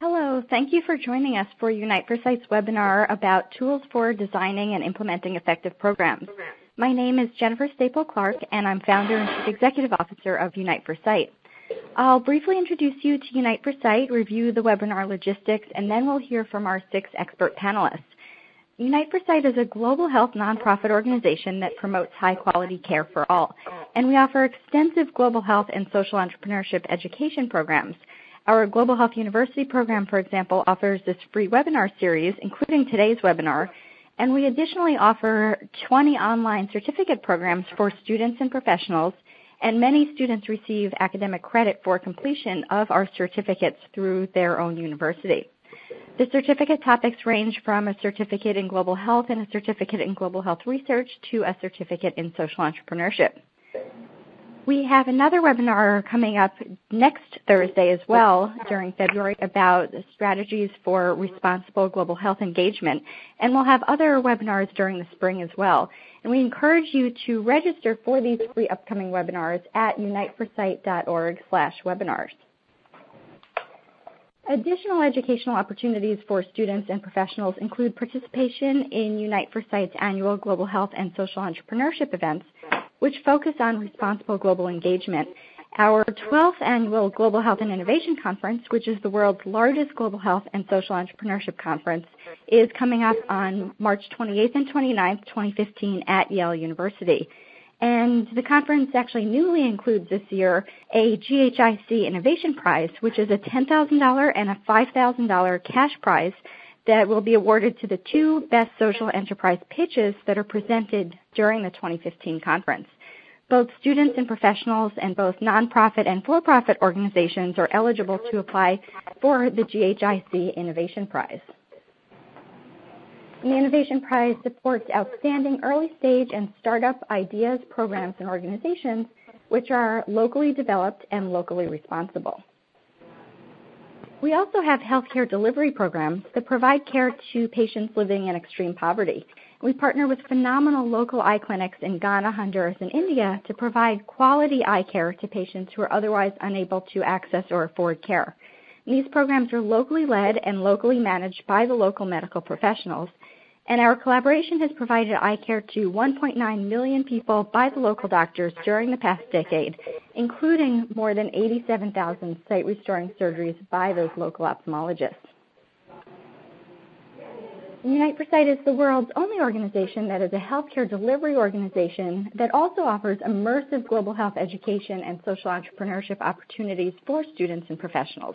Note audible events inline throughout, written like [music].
Hello, thank you for joining us for Unite for Sight's webinar about tools for designing and implementing effective programs. My name is Jennifer Staple Clark, and I'm founder and chief executive officer of Unite for Sight. I'll briefly introduce you to Unite for Sight, review the webinar logistics, and then we'll hear from our six expert panelists. Unite for Sight is a global health nonprofit organization that promotes high quality care for all, and we offer extensive global health and social entrepreneurship education programs. Our Global Health University program, for example, offers this free webinar series, including today's webinar, and we additionally offer 20 online certificate programs for students and professionals, and many students receive academic credit for completion of our certificates through their own university. The certificate topics range from a certificate in global health and a certificate in global health research to a certificate in social entrepreneurship. We have another webinar coming up next Thursday as well during February about strategies for responsible global health engagement. And we'll have other webinars during the spring as well. And we encourage you to register for these free upcoming webinars at uniteforsight.org slash webinars. Additional educational opportunities for students and professionals include participation in Unite for Sight's annual Global Health and Social Entrepreneurship events, which focus on responsible global engagement. Our 12th annual Global Health and Innovation Conference, which is the world's largest global health and social entrepreneurship conference, is coming up on March 28th and 29th, 2015 at Yale University. And the conference actually newly includes this year a GHIC Innovation Prize, which is a $10,000 and a $5,000 cash prize that will be awarded to the two best social enterprise pitches that are presented during the 2015 conference. Both students and professionals and both nonprofit and for-profit organizations are eligible to apply for the GHIC Innovation Prize. The Innovation Prize supports outstanding early stage and startup ideas, programs, and organizations which are locally developed and locally responsible. We also have healthcare delivery programs that provide care to patients living in extreme poverty. We partner with phenomenal local eye clinics in Ghana, Honduras, and India to provide quality eye care to patients who are otherwise unable to access or afford care. These programs are locally led and locally managed by the local medical professionals, and our collaboration has provided eye care to 1.9 million people by the local doctors during the past decade, including more than 87,000 sight restoring surgeries by those local ophthalmologists. Unite for Sight is the world's only organization that is a healthcare delivery organization that also offers immersive global health education and social entrepreneurship opportunities for students and professionals.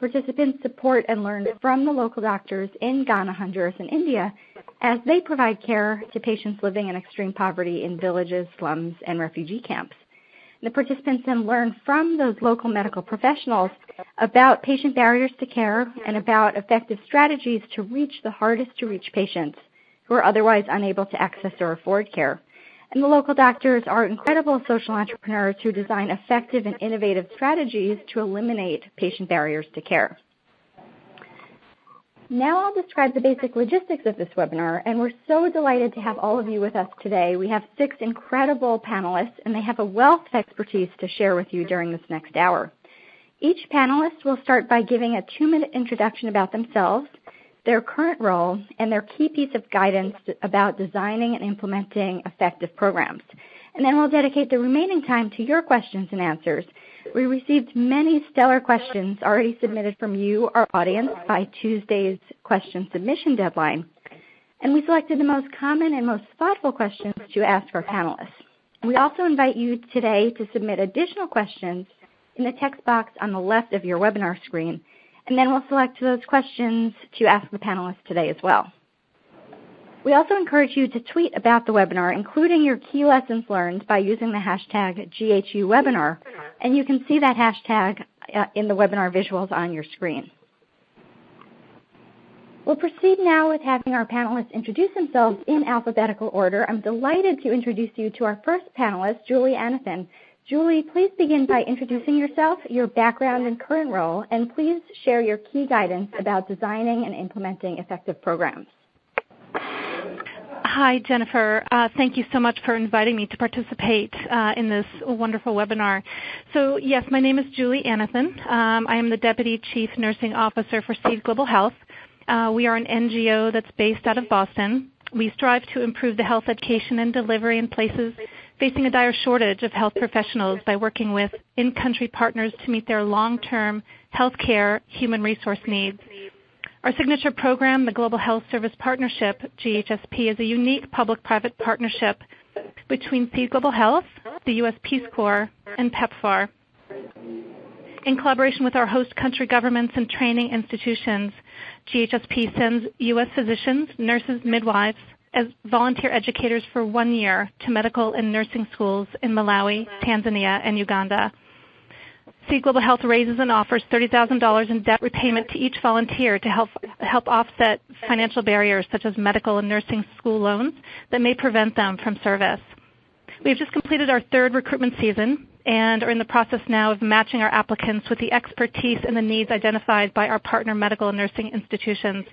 Participants support and learn from the local doctors in Ghana, Honduras, and India as they provide care to patients living in extreme poverty in villages, slums, and refugee camps. The participants then learn from those local medical professionals about patient barriers to care and about effective strategies to reach the hardest to reach patients who are otherwise unable to access or afford care. And the local doctors are incredible social entrepreneurs who design effective and innovative strategies to eliminate patient barriers to care. Now I'll describe the basic logistics of this webinar, and we're so delighted to have all of you with us today. We have six incredible panelists, and they have a wealth of expertise to share with you during this next hour. Each panelist will start by giving a two-minute introduction about themselves, their current role, and their key piece of guidance about designing and implementing effective programs. And then we'll dedicate the remaining time to your questions and answers. We received many stellar questions already submitted from you, our audience, by Tuesday's question submission deadline. And we selected the most common and most thoughtful questions to ask our panelists. We also invite you today to submit additional questions in the text box on the left of your webinar screen and then we'll select those questions to ask the panelists today as well. We also encourage you to tweet about the webinar, including your key lessons learned by using the hashtag GHUWebinar, and you can see that hashtag uh, in the webinar visuals on your screen. We'll proceed now with having our panelists introduce themselves in alphabetical order. I'm delighted to introduce you to our first panelist, Julie Anathan, Julie, please begin by introducing yourself, your background and current role, and please share your key guidance about designing and implementing effective programs. Hi, Jennifer. Uh, thank you so much for inviting me to participate uh, in this wonderful webinar. So yes, my name is Julie Anathan. Um, I am the Deputy Chief Nursing Officer for Seed Global Health. Uh, we are an NGO that's based out of Boston. We strive to improve the health education and delivery in places facing a dire shortage of health professionals by working with in-country partners to meet their long-term healthcare human resource needs. Our signature program, the Global Health Service Partnership, GHSP, is a unique public-private partnership between Seed Global Health, the U.S. Peace Corps, and PEPFAR. In collaboration with our host country governments and training institutions, GHSP sends U.S. physicians, nurses, midwives, as volunteer educators for one year to medical and nursing schools in Malawi, Tanzania, and Uganda. Seed Global Health raises and offers $30,000 in debt repayment to each volunteer to help, help offset financial barriers such as medical and nursing school loans that may prevent them from service. We have just completed our third recruitment season and are in the process now of matching our applicants with the expertise and the needs identified by our partner medical and nursing institutions.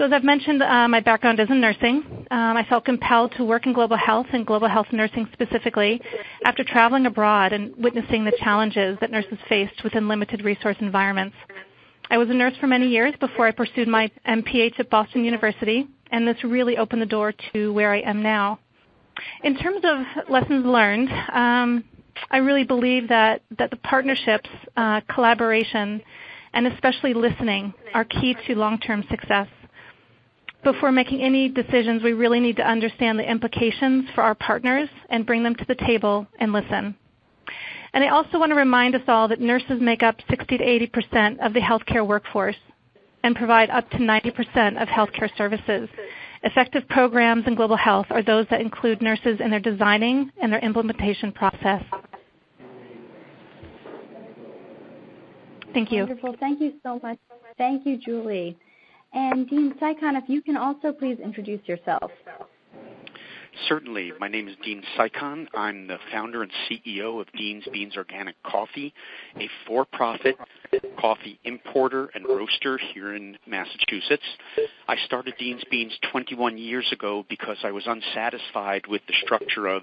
So as I've mentioned, uh, my background is in nursing. Um, I felt compelled to work in global health and global health nursing specifically after traveling abroad and witnessing the challenges that nurses faced within limited resource environments. I was a nurse for many years before I pursued my MPH at Boston University, and this really opened the door to where I am now. In terms of lessons learned, um, I really believe that, that the partnerships, uh, collaboration, and especially listening are key to long-term success before making any decisions, we really need to understand the implications for our partners and bring them to the table and listen. And I also want to remind us all that nurses make up 60 to 80 percent of the healthcare workforce and provide up to 90 percent of healthcare services. Effective programs in global health are those that include nurses in their designing and their implementation process. Thank you. Wonderful. Thank you so much. Thank you, Julie. And Dean Cycon, if you can also please introduce yourself. Certainly. My name is Dean Cycon. I'm the founder and CEO of Dean's Beans Organic Coffee, a for-profit coffee importer and roaster here in Massachusetts. I started Dean's Beans 21 years ago because I was unsatisfied with the structure of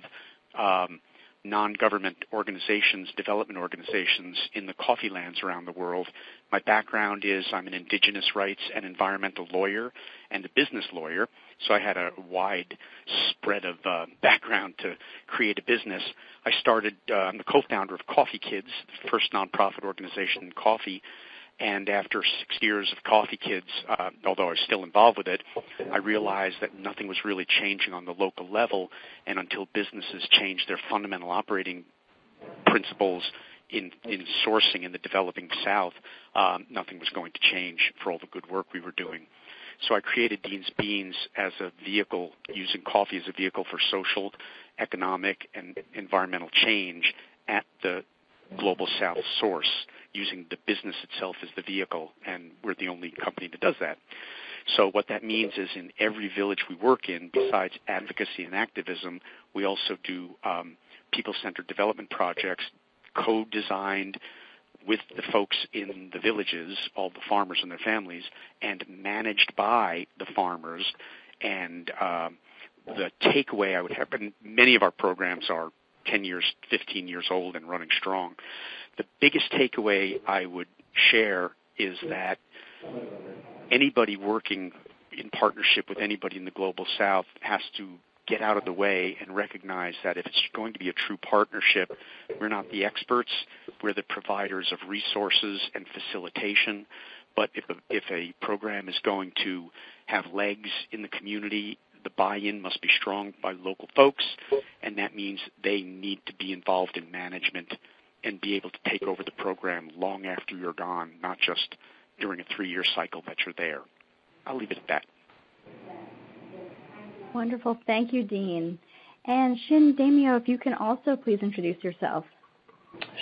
um, non-government organizations, development organizations in the coffee lands around the world. My background is I'm an indigenous rights and environmental lawyer and a business lawyer, so I had a wide spread of uh, background to create a business. I started, uh, I'm the co-founder of Coffee Kids, the first nonprofit organization in coffee, and after six years of Coffee Kids, uh, although I was still involved with it, I realized that nothing was really changing on the local level. And until businesses change their fundamental operating principles in, in sourcing in the developing South, um, nothing was going to change for all the good work we were doing. So I created Dean's Beans as a vehicle, using coffee as a vehicle for social, economic, and environmental change at the global South source using the business itself as the vehicle, and we're the only company that does that. So what that means is in every village we work in, besides advocacy and activism, we also do um, people-centered development projects co-designed with the folks in the villages, all the farmers and their families, and managed by the farmers. And uh, the takeaway I would have, and many of our programs are 10 years, 15 years old and running strong. The biggest takeaway I would share is that anybody working in partnership with anybody in the global south has to get out of the way and recognize that if it's going to be a true partnership, we're not the experts, we're the providers of resources and facilitation. But if a, if a program is going to have legs in the community the buy-in must be strong by local folks, and that means they need to be involved in management and be able to take over the program long after you're gone, not just during a three-year cycle that you're there. I'll leave it at that. Wonderful. Thank you, Dean. And Shin Daimyo, if you can also please introduce yourself.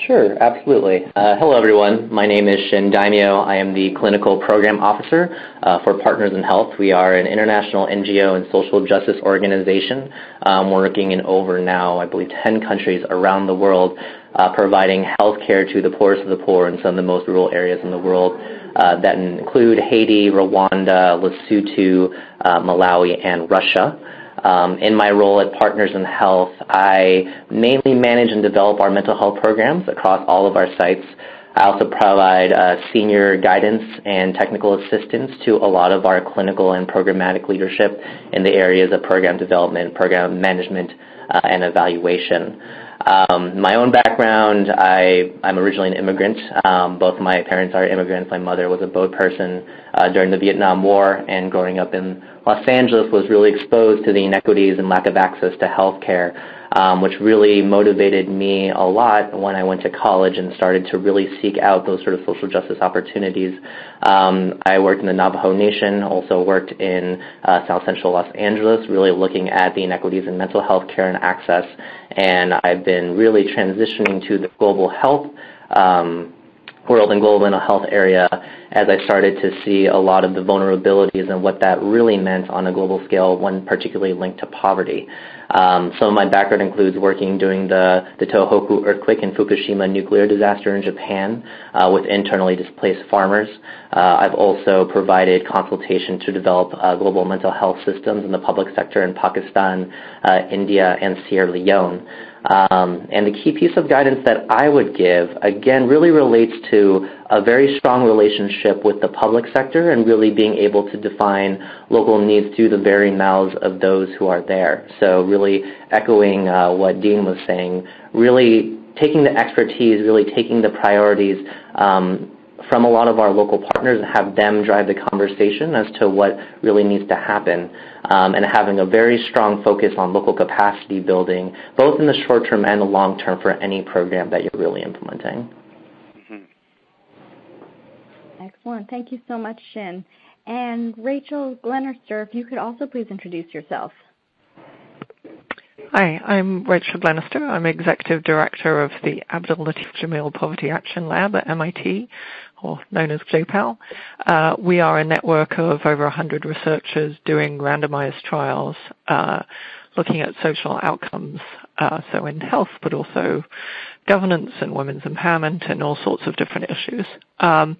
Sure, absolutely. Uh, hello, everyone. My name is Shin Daimyo. I am the Clinical Program Officer uh, for Partners in Health. We are an international NGO and social justice organization um, working in over now, I believe, 10 countries around the world, uh, providing health care to the poorest of the poor in some of the most rural areas in the world that include Haiti, Rwanda, Lesotho, uh, Malawi, and Russia. Um, in my role at Partners in Health, I mainly manage and develop our mental health programs across all of our sites. I also provide uh, senior guidance and technical assistance to a lot of our clinical and programmatic leadership in the areas of program development, program management, uh, and evaluation. Um, my own background, I, I'm originally an immigrant. Um, both my parents are immigrants. My mother was a boat person uh, during the Vietnam War, and growing up in Los Angeles was really exposed to the inequities and lack of access to health care um, which really motivated me a lot when I went to college and started to really seek out those sort of social justice opportunities. Um, I worked in the Navajo Nation, also worked in uh, South Central Los Angeles, really looking at the inequities in mental health care and access. And I've been really transitioning to the global health um, world and global mental health area as I started to see a lot of the vulnerabilities and what that really meant on a global scale, one particularly linked to poverty. Um, some of my background includes working during the, the Tohoku earthquake and Fukushima nuclear disaster in Japan uh, with internally displaced farmers. Uh, I've also provided consultation to develop uh, global mental health systems in the public sector in Pakistan, uh, India, and Sierra Leone. Um, and the key piece of guidance that I would give, again, really relates to a very strong relationship with the public sector and really being able to define local needs through the very mouths of those who are there. So really echoing uh, what Dean was saying, really taking the expertise, really taking the priorities um, from a lot of our local partners and have them drive the conversation as to what really needs to happen, um, and having a very strong focus on local capacity building, both in the short term and the long term for any program that you're really implementing. Mm-hmm. Excellent. Thank you so much, Shin. And Rachel Glennerster, if you could also please introduce yourself. Hi, I'm Rachel Glennerster. I'm Executive Director of the Abdul Latif Jameel Poverty Action Lab at MIT, or known as J-PAL. Uh, we are a network of over 100 researchers doing randomized trials uh, looking at social outcomes, uh, so in health, but also governance and women's empowerment and all sorts of different issues. Um,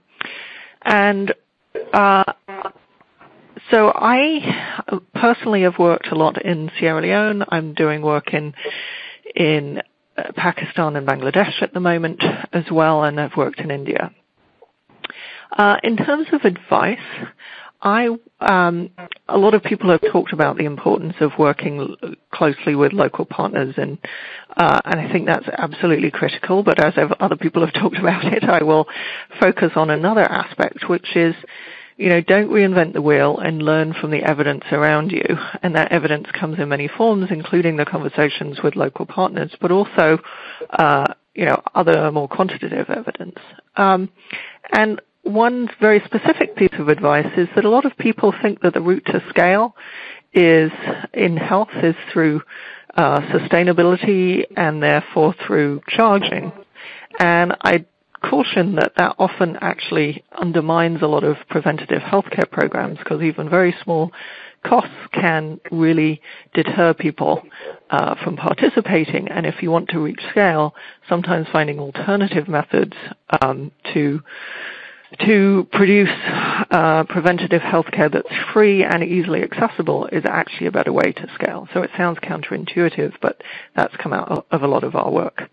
and uh, so I personally have worked a lot in Sierra Leone. I'm doing work in in uh, Pakistan and Bangladesh at the moment as well, and I've worked in India. Uh, in terms of advice, I um, a lot of people have talked about the importance of working closely with local partners, and uh, and I think that's absolutely critical. But as other people have [laughs] talked about it, I will focus on another aspect, which is you know, don't reinvent the wheel and learn from the evidence around you. And that evidence comes in many forms, including the conversations with local partners, but also, uh, you know, other more quantitative evidence. Um, and one very specific piece of advice is that a lot of people think that the route to scale is in health is through uh, sustainability and therefore through charging. And I caution that that often actually undermines a lot of preventative healthcare programs because even very small costs can really deter people uh, from participating. And if you want to reach scale, sometimes finding alternative methods um, to to produce uh, preventative healthcare that's free and easily accessible is actually a better way to scale. So it sounds counterintuitive, but that's come out of a lot of our work.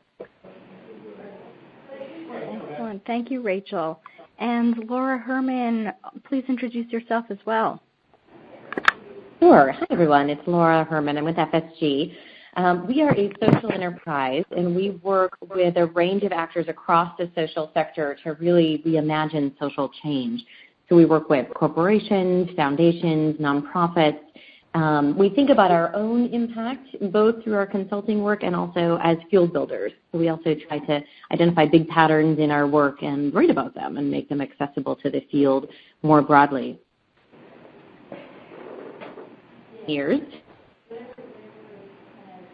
Excellent. Thank you, Rachel. And Laura Herman, please introduce yourself as well. Sure. Hi, everyone. It's Laura Herman. I'm with FSG. Um, we are a social enterprise, and we work with a range of actors across the social sector to really reimagine social change. So we work with corporations, foundations, nonprofits, um, we think about our own impact both through our consulting work and also as field builders. So we also try to identify big patterns in our work and write about them and make them accessible to the field more broadly. Years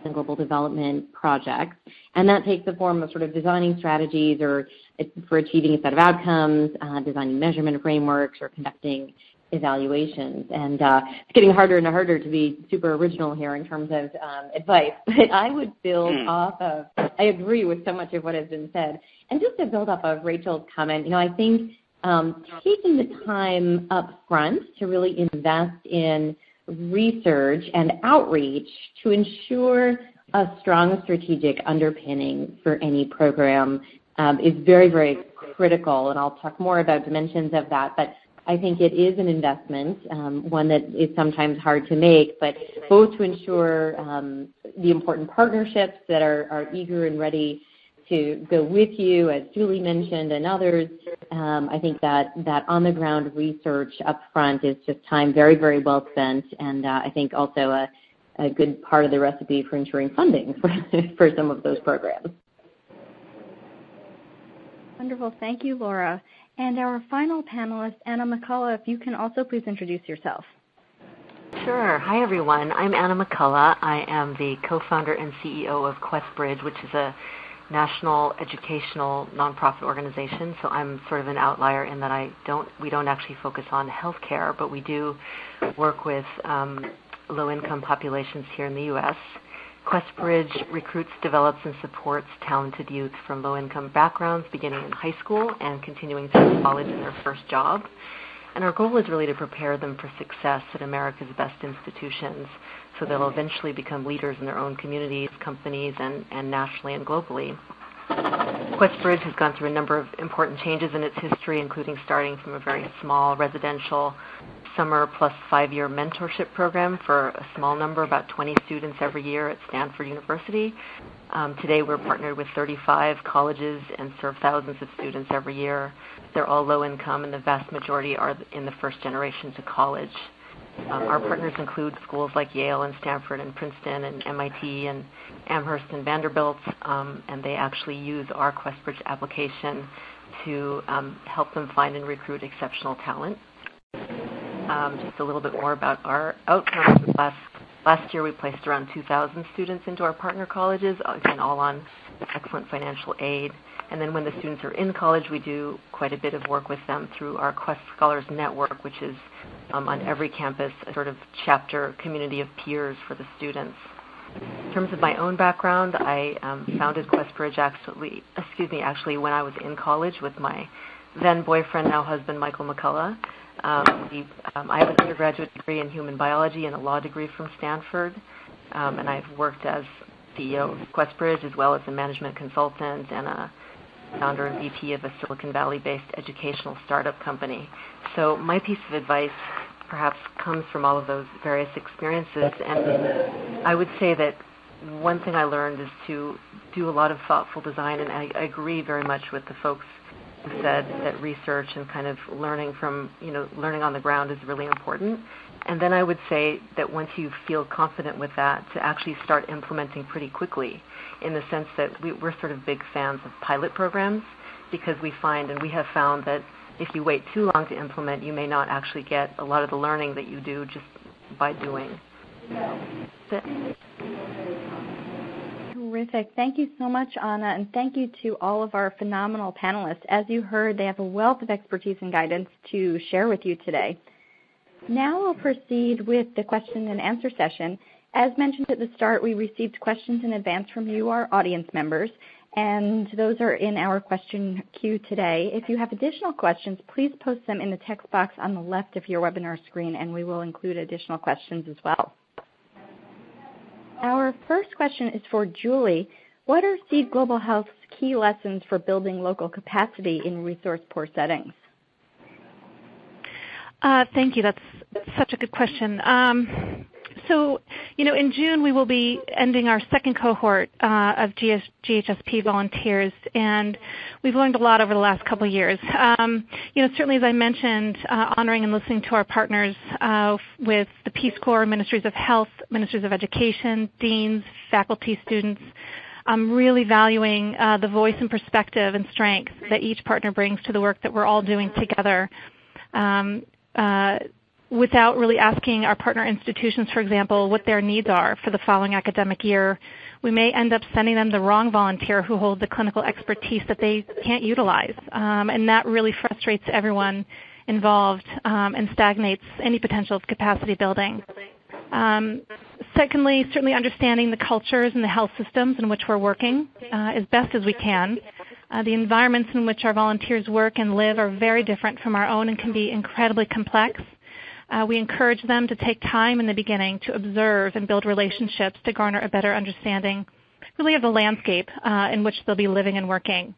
and global development projects, and that takes the form of sort of designing strategies or for achieving a set of outcomes, uh, designing measurement frameworks, or conducting evaluations. And uh, it's getting harder and harder to be super original here in terms of um, advice. [laughs] But I would build mm. off of, I agree with so much of what has been said. And just to build off of Rachel's comment, you know, I think um, taking the time up front to really invest in research and outreach to ensure a strong strategic underpinning for any program um, is very, very critical, and I'll talk more about dimensions of that. But I think it is an investment, um, one that is sometimes hard to make, but both to ensure um, the important partnerships that are, are eager and ready to go with you, as Julie mentioned, and others. Um, I think that, that on-the-ground research up front is just time very, very well spent, and uh, I think also a, a good part of the recipe for ensuring funding for, [laughs] for some of those programs. Wonderful. Thank you, Laura. And our final panelist, Ana McCullough, if you can also please introduce yourself. Sure. Hi, everyone. I'm Ana McCullough. I am the co-founder and CEO of QuestBridge, which is a national educational nonprofit organization. So I'm sort of an outlier in that I don't we don't actually focus on healthcare, but we do work with um, low-income populations here in the U.S. QuestBridge recruits, develops, and supports talented youth from low-income backgrounds beginning in high school and continuing through college in their first job. And our goal is really to prepare them for success at America's best institutions so they'll eventually become leaders in their own communities, companies, and, and nationally and globally. QuestBridge has gone through a number of important changes in its history, including starting from a very small residential summer plus five-year mentorship program for a small number, about 20 students every year at Stanford University. Um, today we're partnered with 35 colleges and serve thousands of students every year. They're all low income and the vast majority are in the first generation to college. Um, our partners include schools like Yale and Stanford and Princeton and MIT and Amherst and Vanderbilt, um, and they actually use our QuestBridge application to um, help them find and recruit exceptional talent. Um, just a little bit more about our outcomes. Last, last year we placed around 2,000 students into our partner colleges, again all on excellent financial aid. And then when the students are in college, we do quite a bit of work with them through our Quest Scholars Network, which is um, on every campus a sort of chapter community of peers for the students. In terms of my own background, I um, founded QuestBridge actually, excuse me, actually when I was in college with my then boyfriend, now husband, Michael McCullough. Um, we, um, I have an undergraduate degree in human biology and a law degree from Stanford, um, and I've worked as CEO of QuestBridge as well as a management consultant and a founder and VP of a Silicon Valley-based educational startup company. So my piece of advice perhaps comes from all of those various experiences, and I would say that one thing I learned is to do a lot of thoughtful design, and I, I agree very much with the folks who said that research and kind of learning from, you know, learning on the ground is really important. And then I would say that once you feel confident with that, to actually start implementing pretty quickly in the sense that we, we're sort of big fans of pilot programs because we find and we have found that if you wait too long to implement, you may not actually get a lot of the learning that you do just by doing. Terrific. Thank you so much, Ana, and thank you to all of our phenomenal panelists. As you heard, they have a wealth of expertise and guidance to share with you today. Now we'll proceed with the question and answer session. As mentioned at the start, we received questions in advance from you, our audience members, and those are in our question queue today. If you have additional questions, please post them in the text box on the left of your webinar screen, and we will include additional questions as well. Our first question is for Julie. What are Seed Global Health's key lessons for building local capacity in resource-poor settings? Uh, thank you. That's such a good question. Um, so, you know, in June we will be ending our second cohort uh, of GS, GHSP volunteers, and we've learned a lot over the last couple of years. Um, you know, certainly as I mentioned, uh, honoring and listening to our partners uh, with the Peace Corps, Ministries of Health, Ministries of Education, deans, faculty, students. I'm really valuing uh, the voice and perspective and strength that each partner brings to the work that we're all doing together. Um, uh, without really asking our partner institutions, for example, what their needs are for the following academic year, we may end up sending them the wrong volunteer who holds the clinical expertise that they can't utilize. Um, and that really frustrates everyone involved um, and stagnates any potential capacity building. Um, secondly, certainly understanding the cultures and the health systems in which we're working uh, as best as we can. Uh, the environments in which our volunteers work and live are very different from our own and can be incredibly complex. Uh, we encourage them to take time in the beginning to observe and build relationships to garner a better understanding really of the landscape uh, in which they'll be living and working.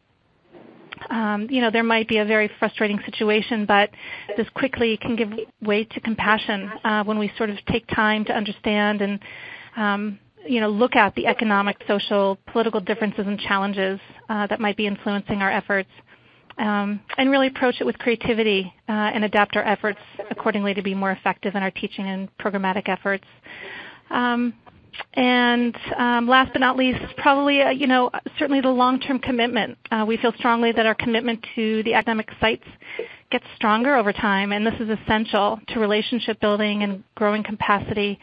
Um, you know, there might be a very frustrating situation, but this quickly can give way to compassion uh, when we sort of take time to understand and um, you know, look at the economic, social, political differences and challenges uh, that might be influencing our efforts, um, and really approach it with creativity uh, and adapt our efforts accordingly to be more effective in our teaching and programmatic efforts. Um, and um, last but not least, probably uh, you know certainly the long-term commitment. Uh, we feel strongly that our commitment to the academic sites gets stronger over time, and this is essential to relationship building and growing capacity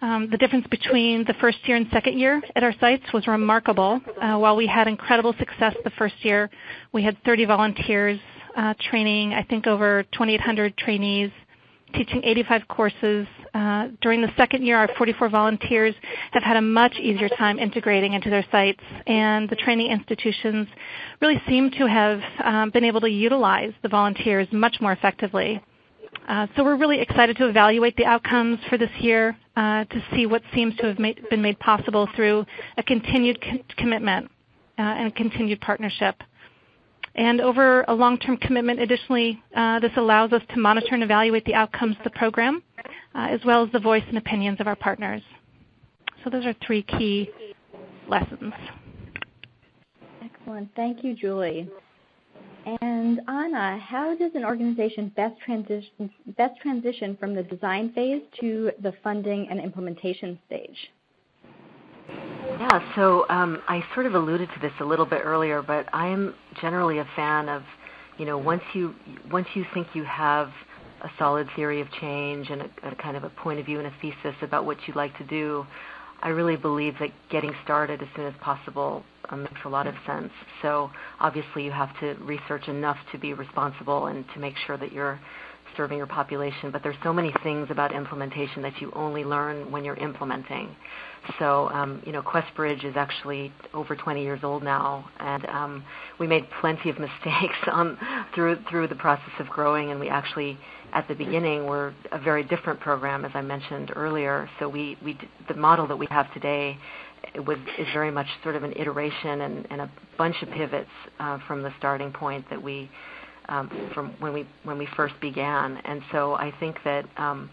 the difference between the first year and second year at our sites was remarkable. Uh, while we had incredible success the first year, we had 30 volunteers uh, training, I think over 2,800 trainees, teaching 85 courses. Uh, during the second year, our 44 volunteers have had a much easier time integrating into their sites, and the training institutions really seem to have um, been able to utilize the volunteers much more effectively. Uh, so we're really excited to evaluate the outcomes for this year uh, to see what seems to have been made possible through a continued co- commitment uh, and a continued partnership. And over a long-term commitment, additionally, this allows us to monitor and evaluate the outcomes of the program, as well as the voice and opinions of our partners. So those are three key lessons. Excellent. Thank you, Julie. And Ana, how does an organization best transition, best transition from the design phase to the funding and implementation stage? Yeah, so um, I sort of alluded to this a little bit earlier, but I am generally a fan of, you know, once you once you think you have a solid theory of change and a, a kind of a point of view and a thesis about what you'd like to do, I really believe that getting started as soon as possible um, makes a lot of sense. So obviously you have to research enough to be responsible and to make sure that you're serving your population. But there's so many things about implementation that you only learn when you're implementing. So, um, you know, QuestBridge is actually over 20 years old now, and um, we made plenty of [laughs] mistakes um, through through the process of growing. And we actually, at the beginning, were a very different program, as I mentioned earlier. So we we the model that we have today was is very much sort of an iteration and, and a bunch of pivots uh, from the starting point that we um, from when we when we first began. And so I think that um,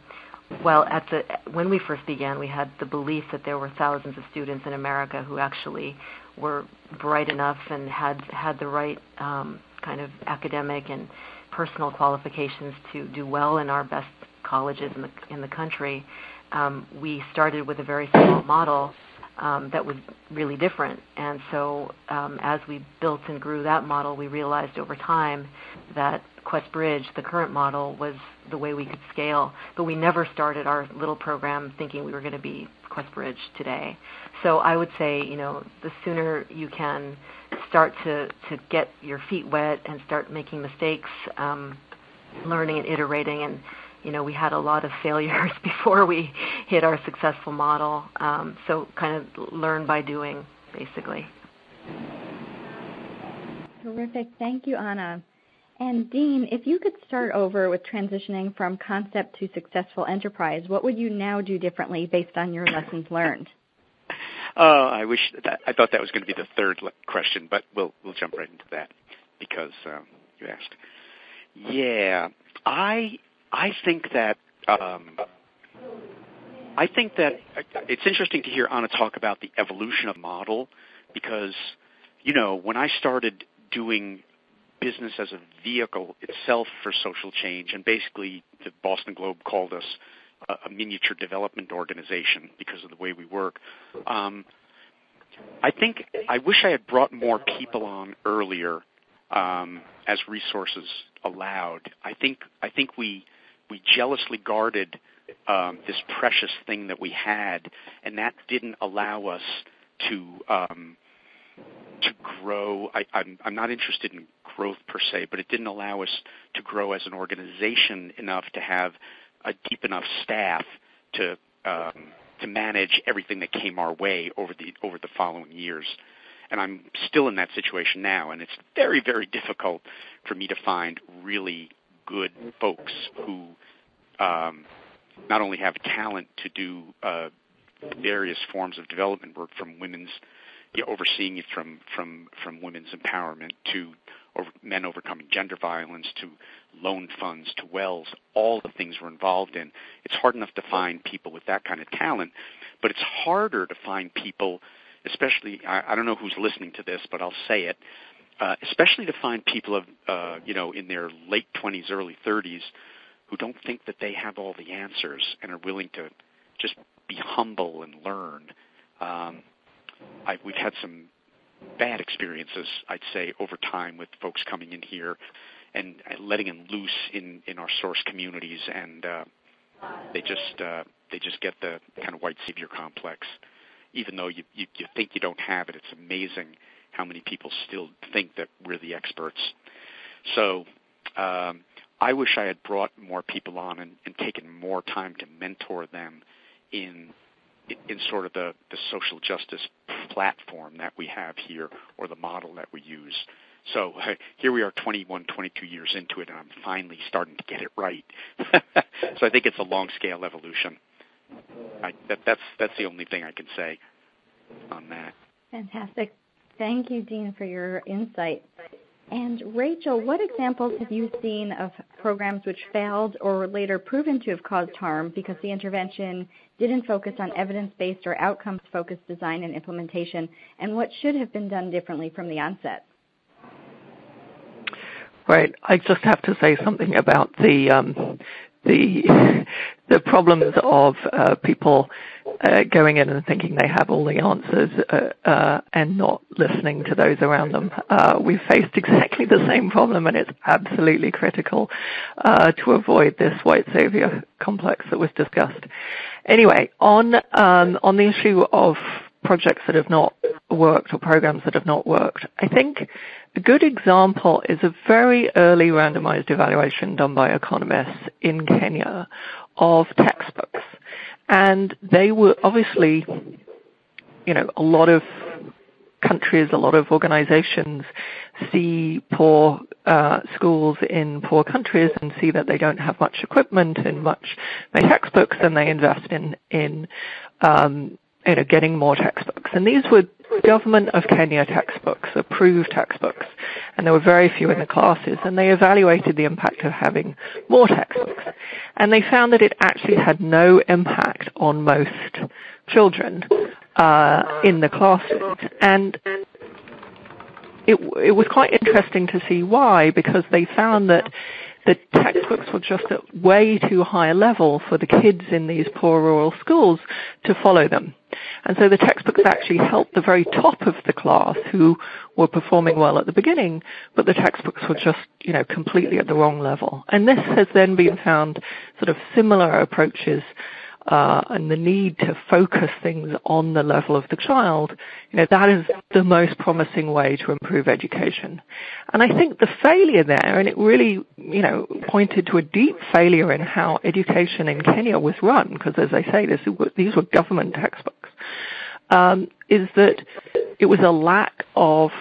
well, at the when we first began, we had the belief that there were thousands of students in America who actually were bright enough and had had the right um, kind of academic and personal qualifications to do well in our best colleges in the in the country. Um, we started with a very small model um, that was really different. And so um, as we built and grew that model, we realized over time that QuestBridge, the current model, was the way we could scale. But we never started our little program thinking we were going to be QuestBridge today. So I would say, you know, the sooner you can start to, to get your feet wet and start making mistakes, um, learning and iterating and you know, we had a lot of failures [laughs] before we hit our successful model. Um, so kind of learn by doing, basically. Terrific. Thank you, Ana. And Dean, if you could start over with transitioning from concept to successful enterprise, what would you now do differently based on your lessons learned? Uh, [laughs] I wish that I thought that was going to be the third question, but we'll we'll jump right into that because um, you asked. Yeah, I I think that um, I think that it's interesting to hear Ana talk about the evolution of model because you know when I started doing business as a vehicle itself for social change, and basically the Boston Globe called us a, a miniature development organization because of the way we work. Um, I think I wish I had brought more people on earlier um, as resources allowed. I think I think we we jealously guarded um, this precious thing that we had, and that didn't allow us to um, to grow. I, I'm, I'm not interested in growth per se, but it didn't allow us to grow as an organization enough to have a deep enough staff to um, to manage everything that came our way over the over the following years. And I'm still in that situation now, and it's very very difficult for me to find really good folks who um, not only have talent to do uh, various forms of development work from women's you know, overseeing it from from from women's empowerment to over, men overcoming gender violence to loan funds to wells all the things we're involved in. It's hard enough to find people with that kind of talent but it's harder to find people especially I, I don't know who's listening to this but I'll say it uh, especially to find people of uh, you know in their late 20s early 30s who don't think that they have all the answers and are willing to just be humble and learn um, I, we've had some bad experiences, I'd say, over time with folks coming in here and letting them loose in, in our source communities, and uh, they just uh, they just get the kind of white savior complex. Even though you, you you think you don't have it, it's amazing how many people still think that we're the experts. So um, I wish I had brought more people on and, and taken more time to mentor them in in sort of the, the social justice platform that we have here or the model that we use. So here we are 21, 22 years into it, and I'm finally starting to get it right. [laughs] so I think it's a long scale evolution. I, that, that's, that's the only thing I can say on that. Fantastic. Thank you, Dean, for your insight. And Rachel, what examples have you seen of programs which failed or were later proven to have caused harm because the intervention didn't focus on evidence-based or outcomes-focused design and implementation, and what should have been done differently from the onset? Right. I just have to say something about the um, the the problems of uh, people uh, going in and thinking they have all the answers uh, uh and not listening to those around them. Uh, we've faced exactly the same problem, and it's absolutely critical uh, to avoid this white savior complex that was discussed. Anyway, on um, on the issue of projects that have not worked or programs that have not worked, I think a good example is a very early randomized evaluation done by economists in Kenya of textbooks. And they were obviously, you know, a lot of countries, a lot of organizations see poor uh, schools in poor countries and see that they don't have much equipment and much textbooks, and they invest in in um, you know getting more textbooks. And these were government of Kenya textbooks, approved textbooks, and there were very few in the classes, and they evaluated the impact of having more textbooks. And they found that it actually had no impact on most children uh, in the classes. And it, it was quite interesting to see why, because they found that the textbooks were just at way too high a level for the kids in these poor rural schools to follow them. And so the textbooks actually helped the very top of the class who were performing well at the beginning, but the textbooks were just, you know, completely at the wrong level. And this has then been found sort of similar approaches uh, and the need to focus things on the level of the child, you know, that is the most promising way to improve education. And I think the failure there, and it really, you know, pointed to a deep failure in how education in Kenya was run, because as I say, this, these were government textbooks, um, is that it was a lack of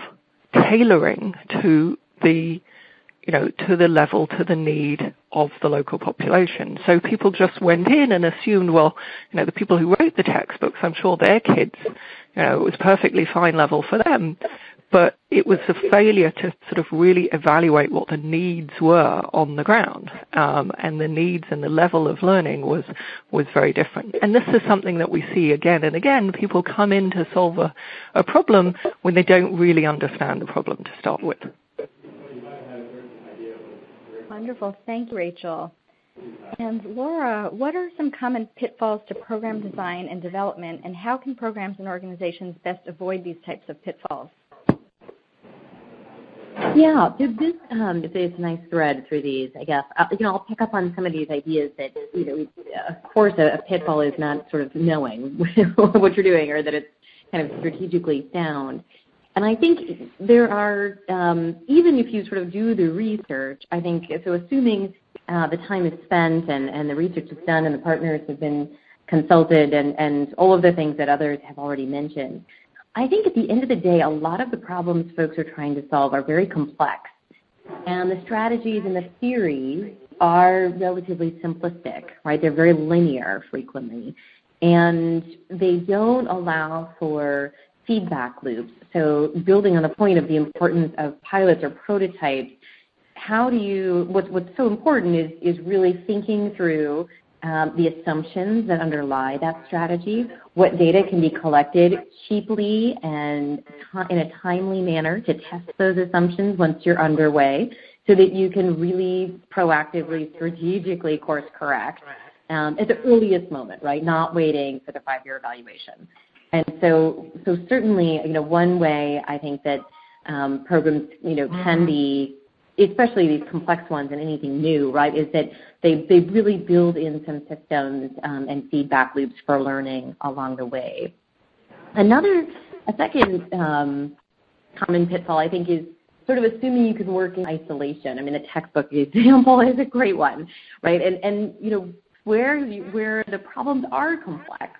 tailoring to the you know, to the level, to the need of the local population. So people just went in and assumed, well, you know, the people who wrote the textbooks, I'm sure their kids, you know, it was perfectly fine level for them. But it was a failure to sort of really evaluate what the needs were on the ground. Um, and the needs and the level of learning was, was very different. And this is something that we see again and again. People come in to solve a, a problem when they don't really understand the problem to start with. Wonderful. Thank you, Rachel. And Laura, what are some common pitfalls to program design and development, and how can programs and organizations best avoid these types of pitfalls? Yeah, this um, it's a nice thread through these, I guess. Uh, you know, I'll pick up on some of these ideas that, you know, of course, a, a pitfall is not sort of knowing [laughs] what you're doing or that it's kind of strategically sound. And I think there are, um, even if you sort of do the research, I think, so assuming uh, the time is spent and, and the research is done and the partners have been consulted and, and all of the things that others have already mentioned, I think at the end of the day, a lot of the problems folks are trying to solve are very complex. And the strategies and the theories are relatively simplistic, right? They're very linear frequently, and they don't allow for feedback loops. So building on the point of the importance of pilots or prototypes, how do you, what's, what's so important is, is really thinking through um, the assumptions that underlie that strategy, what data can be collected cheaply and in a timely manner to test those assumptions once you're underway so that you can really proactively, strategically course correct um, at the earliest moment, right? Not waiting for the five-year evaluation. And so, so certainly, you know, one way I think that um, programs, you know, can mm-hmm. be especially these complex ones and anything new, right, is that they, they really build in some systems um, and feedback loops for learning along the way. Another, a second um, common pitfall, I think, is sort of assuming you can work in isolation. I mean, the textbook example [laughs] is a great one, right? And, and you know, where, you, where the problems are complex,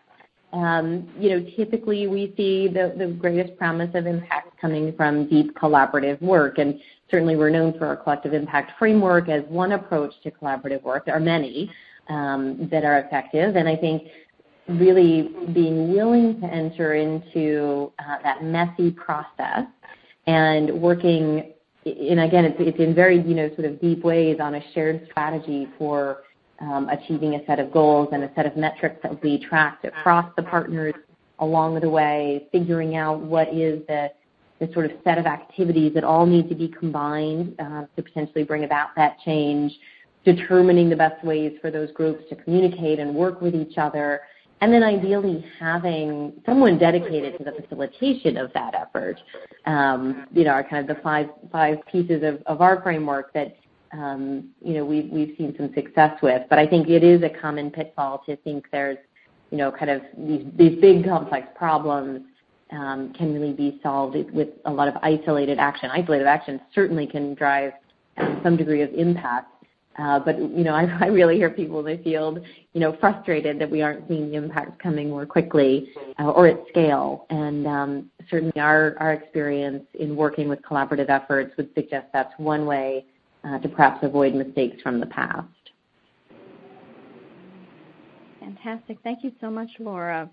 typically we see the, greatest promise of impact coming from deep collaborative work. And certainly we're known for our collective impact framework as one approach to collaborative work. There are many um, that are effective. And I think really being willing to enter into uh, that messy process and working, and again, it's in very, you know, sort of deep ways on a shared strategy for um, achieving a set of goals and a set of metrics that will be tracked across the partners along the way, figuring out what is the, the sort of set of activities that all need to be combined uh, to potentially bring about that change, determining the best ways for those groups to communicate and work with each other, and then ideally having someone dedicated to the facilitation of that effort. Um, you know, are kind of the five five pieces of, of our framework that we've, we've seen some success with. But I think it is a common pitfall to think there's, you know, kind of these, these big complex problems um, can really be solved with a lot of isolated action. Isolated action certainly can drive um, some degree of impact. Uh, but you know, [laughs] I, I really hear people in the field, you know, frustrated that we aren't seeing the impact coming more quickly uh, or at scale. And um, certainly, our experience in working with collaborative efforts would suggest that's one way uh, to perhaps avoid mistakes from the past. Fantastic. Thank you so much, Laura.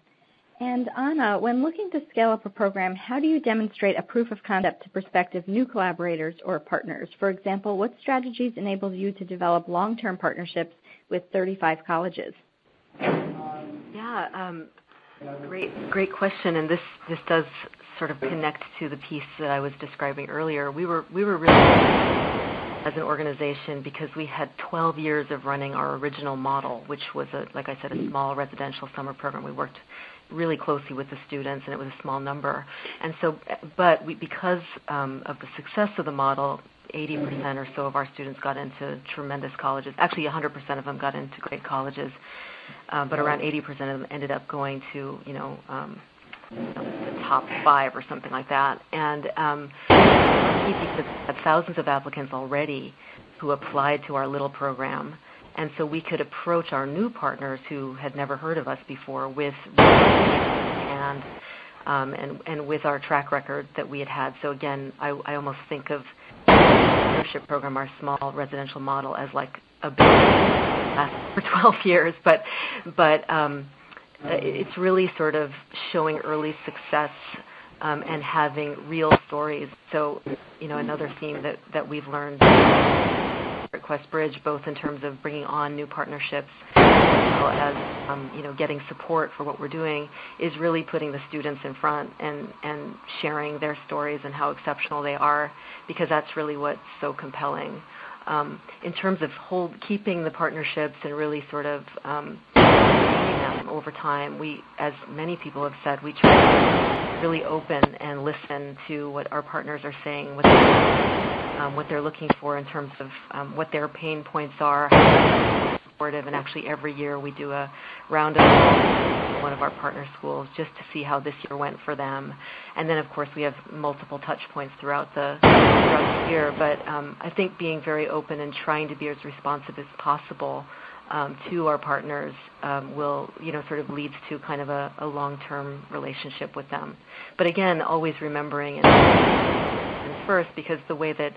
And Ana, when looking to scale up a program, how do you demonstrate a proof of concept to prospective new collaborators or partners? For example, what strategies enable you to develop long-term partnerships with 35 colleges? Yeah, um, great, great question. And this this does sort of connect to the piece that I was describing earlier. We were we were really as an organization because we had 12 years of running our original model, which was, a, like I said, a small residential summer program. We worked really closely with the students, and it was a small number. And so, but we, because um, of the success of the model, 80% or so of our students got into tremendous colleges. Actually, 100% of them got into great colleges, uh, but around 80% of them ended up going to, you know, um, the top five or something like that. And um, we had thousands of applicants already who applied to our little program. And so we could approach our new partners who had never heard of us before with and um, and and with our track record that we had had. So again, I, I almost think of leadership program, our small residential model, as like a big last for [laughs] 12 years. But but um, it's really sort of showing early success um, and having real stories. So, you know, another theme that, that we've learned at QuestBridge, both in terms of bringing on new partnerships as well as, um, you know, getting support for what we're doing, is really putting the students in front and, and sharing their stories and how exceptional they are, because that's really what's so compelling. Um, in terms of hold, keeping the partnerships and really sort of um, over time. We, as many people have said, we try to really open and listen to what our partners are saying, what they're, um, what they're looking for in terms of um, what their pain points are, supportive. And actually, every year we do a round of one of our partner schools just to see how this year went for them. And then, of course, we have multiple touch points throughout the, throughout the year. But um, I think being very open and trying to be as responsive as possible to our partners um, will, you know, sort of leads to kind of a, long-term relationship with them. But again, always remembering and, first, because the way that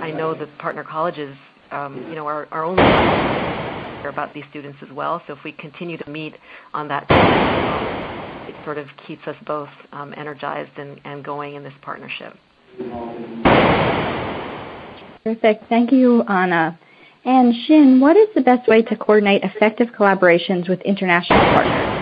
I know the partner colleges um, you know, our only about these students as well. So if we continue to meet on that, it sort of keeps us both um, energized and going in this partnership. Perfect. Thank you, Ana. And Shin, what is the best way to coordinate effective collaborations with international partners?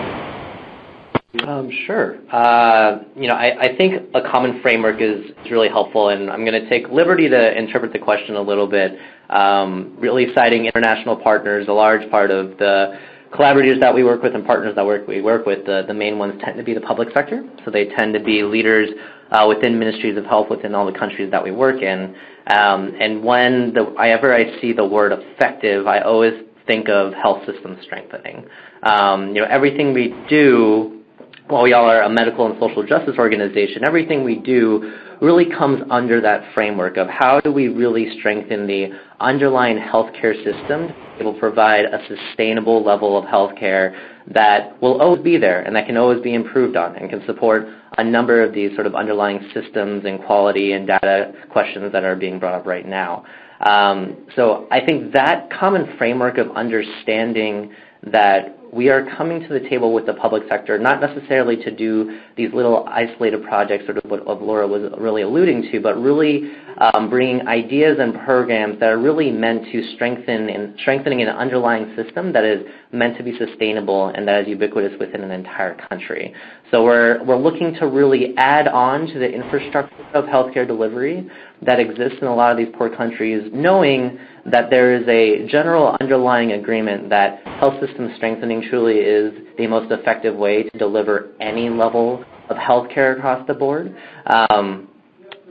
Um, sure. Uh, you know, I, I, think a common framework is, is really helpful, and I'm going to take liberty to interpret the question a little bit. Um, really citing international partners, a large part of the collaborators that we work with and partners that work, we work with, the, the main ones tend to be the public sector. So they tend to be leaders uh, within ministries of health within all the countries that we work in. Um, and when the, ever I see the word effective, I always think of health system strengthening. Um, you know, everything we do, while we all are a medical and social justice organization, everything we do really comes under that framework of how do we really strengthen the underlying healthcare system it will provide a sustainable level of healthcare that will always be there and that can always be improved on and can support a number of these sort of underlying systems and quality and data questions that are being brought up right now. Um, so I think that common framework of understanding that we are coming to the table with the public sector, not necessarily to do these little isolated projects, sort of what Laura was really alluding to, but really um, bringing ideas and programs that are really meant to strengthen and strengthening an underlying system that is meant to be sustainable and that is ubiquitous within an entire country. So we're, we're looking to really add on to the infrastructure of healthcare delivery that exists in a lot of these poor countries, knowing that there is a general underlying agreement that health system strengthening truly is the most effective way to deliver any level of healthcare across the board. Um,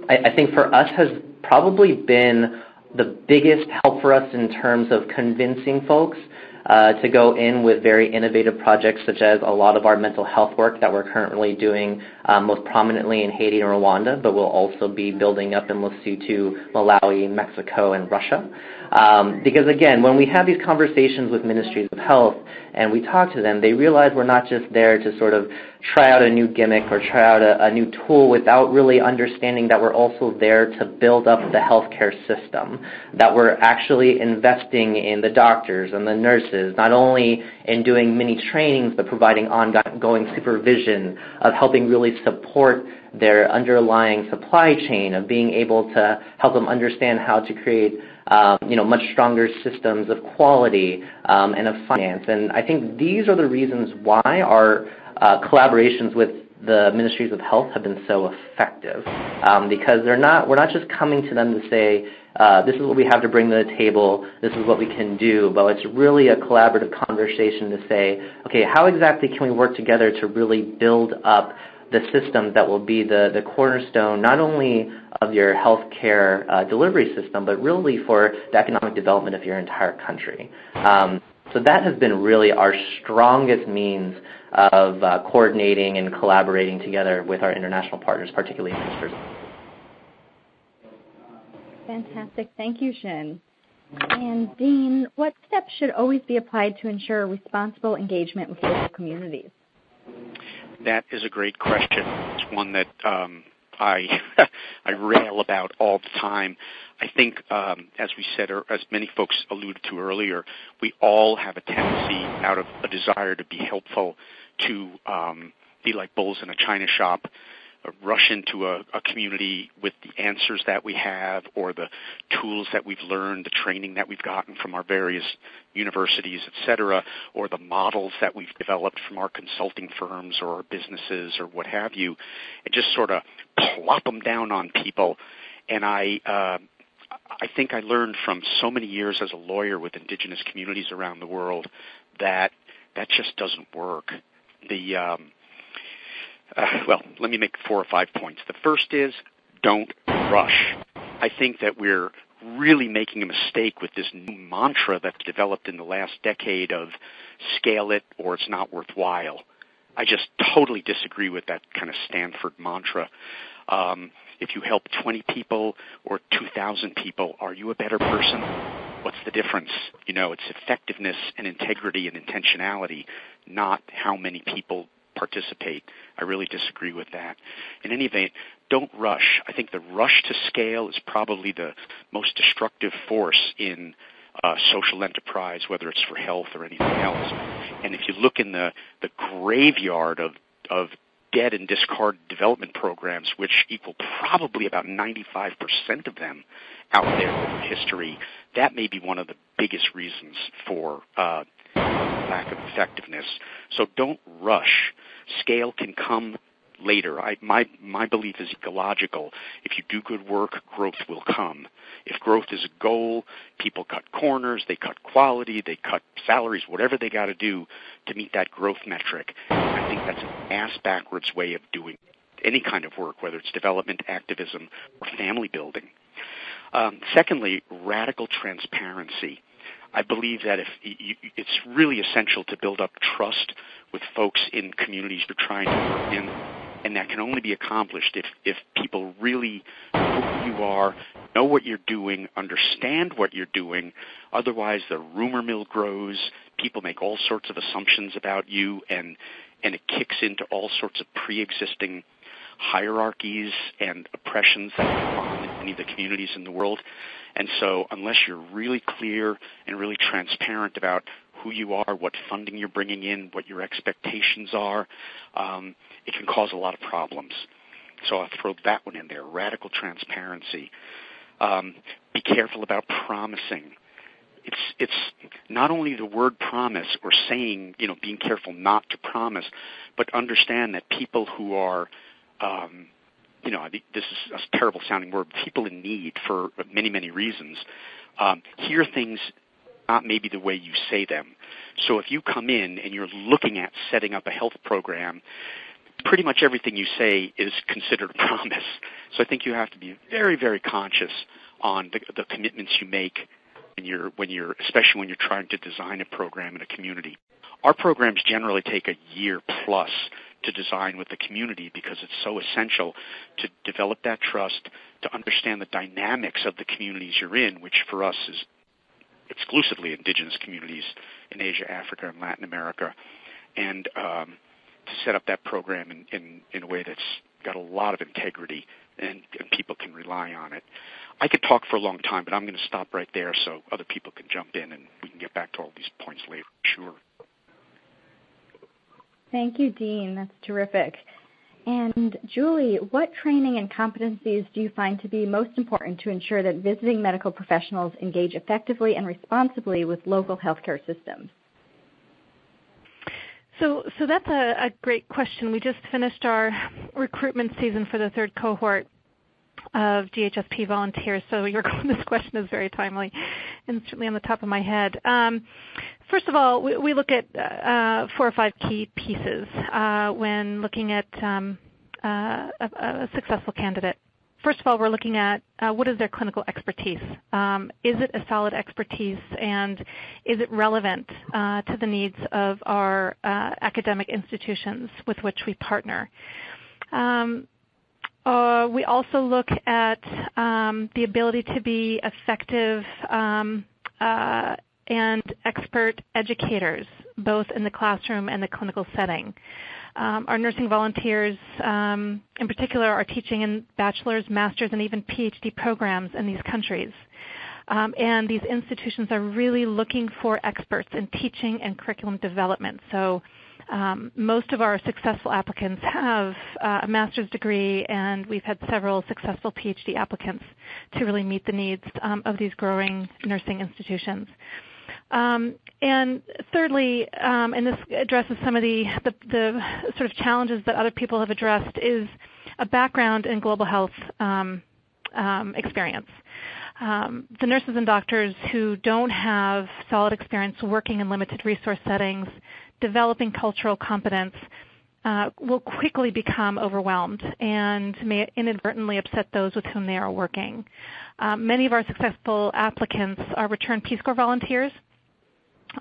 I, I think for us has probably been the biggest help for us in terms of convincing folks uh, to go in with very innovative projects such as a lot of our mental health work that we're currently doing um, most prominently in Haiti and Rwanda, but we'll also be building up in Lesotho, Malawi, Mexico, and Russia. Um, because again, when we have these conversations with ministries of health and we talk to them, they realize we're not just there to sort of try out a new gimmick or try out a, a new tool without really understanding that we're also there to build up the healthcare system, that we're actually investing in the doctors and the nurses, not only in doing mini trainings, but providing ongoing supervision of helping really support their underlying supply chain, of being able to help them understand how to create um, you know, much stronger systems of quality um, and of finance. And I think these are the reasons why our uh, collaborations with the ministries of health have been so effective um, because they're not we're not just coming to them to say uh, this is what we have to bring to the table this is what we can do but it's really a collaborative conversation to say okay how exactly can we work together to really build up the system that will be the, the cornerstone not only of your healthcare uh, delivery system, but really for the economic development of your entire country. Um, so that has been really our strongest means of uh, coordinating and collaborating together with our international partners, particularly ministers. Fantastic. Thank you, Shin. And Dean, what steps should always be applied to ensure responsible engagement with local communities? That is a great question. It's one that um, I [laughs] I rail about all the time. I think, um, as we said, or as many folks alluded to earlier, we all have a tendency, out of a desire to be helpful, to um, be like bulls in a china shop rush into a, a community with the answers that we have or the tools that we've learned, the training that we've gotten from our various universities, et cetera, or the models that we've developed from our consulting firms or our businesses or what have you, and just sort of plop them down on people. And I, uh, I think I learned from so many years as a lawyer with indigenous communities around the world that that just doesn't work. The um, uh, well, let me make four or five points. The first is don't rush. I think that we're really making a mistake with this new mantra that's developed in the last decade of scale it or it's not worthwhile. I just totally disagree with that kind of Stanford mantra. Um, if you help 20 people or 2,000 people, are you a better person? What's the difference? You know, it's effectiveness and integrity and intentionality, not how many people participate. I really disagree with that. In any event, don't rush. I think the rush to scale is probably the most destructive force in uh, social enterprise, whether it's for health or anything else. And if you look in the, the graveyard of, of dead and discarded development programs, which equal probably about 95% of them out there in history, that may be one of the biggest reasons for uh, lack of effectiveness. So don't rush. Scale can come later. I, my my belief is ecological. If you do good work, growth will come. If growth is a goal, people cut corners, they cut quality, they cut salaries, whatever they got to do to meet that growth metric. I think that's an ass backwards way of doing any kind of work, whether it's development, activism, or family building. Um, secondly, radical transparency. I believe that if you, it's really essential to build up trust with folks in communities you're trying to work in and that can only be accomplished if, if people really know who you are, know what you're doing, understand what you're doing. Otherwise, the rumor mill grows. People make all sorts of assumptions about you, and and it kicks into all sorts of pre-existing hierarchies and oppressions that go on in many of the communities in the world. And so, unless you're really clear and really transparent about who you are, what funding you're bringing in, what your expectations are, um, it can cause a lot of problems. So I'll throw that one in there. Radical transparency. Um, be careful about promising. It's it's not only the word promise or saying you know being careful not to promise, but understand that people who are um, you know this is a terrible sounding word. People in need for many many reasons um, hear things not maybe the way you say them. So if you come in and you're looking at setting up a health program, pretty much everything you say is considered a [laughs] promise. So I think you have to be very, very conscious on the, the commitments you make when you're, when you're, especially when you're trying to design a program in a community. Our programs generally take a year plus to design with the community because it's so essential to develop that trust, to understand the dynamics of the communities you're in, which for us is exclusively indigenous communities in Asia, Africa, and Latin America, and um, to set up that program in, in, in a way that's got a lot of integrity and, and people can rely on it. I could talk for a long time, but I'm going to stop right there so other people can jump in and we can get back to all these points later. Sure. Thank you, Dean. That's terrific. And Julie, what training and competencies do you find to be most important to ensure that visiting medical professionals engage effectively and responsibly with local healthcare systems? So, so that's a, a great question. We just finished our recruitment season for the third cohort of GHSP volunteers, so your this [laughs] question is very timely and certainly on the top of my head. Um, first of all, we, we look at uh, four or five key pieces uh, when looking at um, uh, a, a, successful candidate. First of all, we're looking at uh, what is their clinical expertise. Um, is it a solid expertise, and is it relevant uh, to the needs of our uh, academic institutions with which we partner? Um, uh, we also look at um, the ability to be effective um, uh, and expert educators, both in the classroom and the clinical setting. Um, our nursing volunteers, in particular, are teaching in bachelor's, master's, and even PhD programs in these countries. And these institutions are really looking for experts in teaching and curriculum development. Um, most of our successful applicants have uh, a master's degree, and we've had several successful PhD applicants to really meet the needs um, of these growing nursing institutions. Um, and thirdly, um, and this addresses some of the, the, the, sort of challenges that other people have addressed, is a background in global health um, um experience. Um, the nurses and doctors who don't have solid experience working in limited resource settings developing cultural competence uh, will quickly become overwhelmed and may inadvertently upset those with whom they are working. Um, many of our successful applicants are returned Peace Corps volunteers.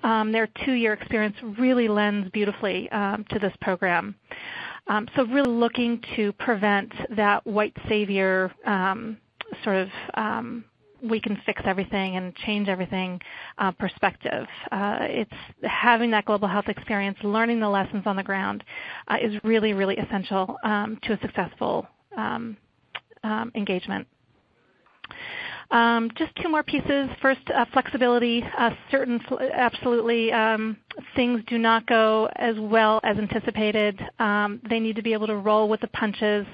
Um, their two-year experience really lends beautifully um, to this program. Um, so really looking to prevent that white savior um, sort of um, we can fix everything and change everything uh, perspective. Uh, it's having that global health experience, learning the lessons on the ground uh, is really, really essential um, to a successful um, um, engagement. Um, just two more pieces. First, uh, flexibility. Uh, certain, absolutely, um, things do not go as well as anticipated. Um, they need to be able to roll with the punches.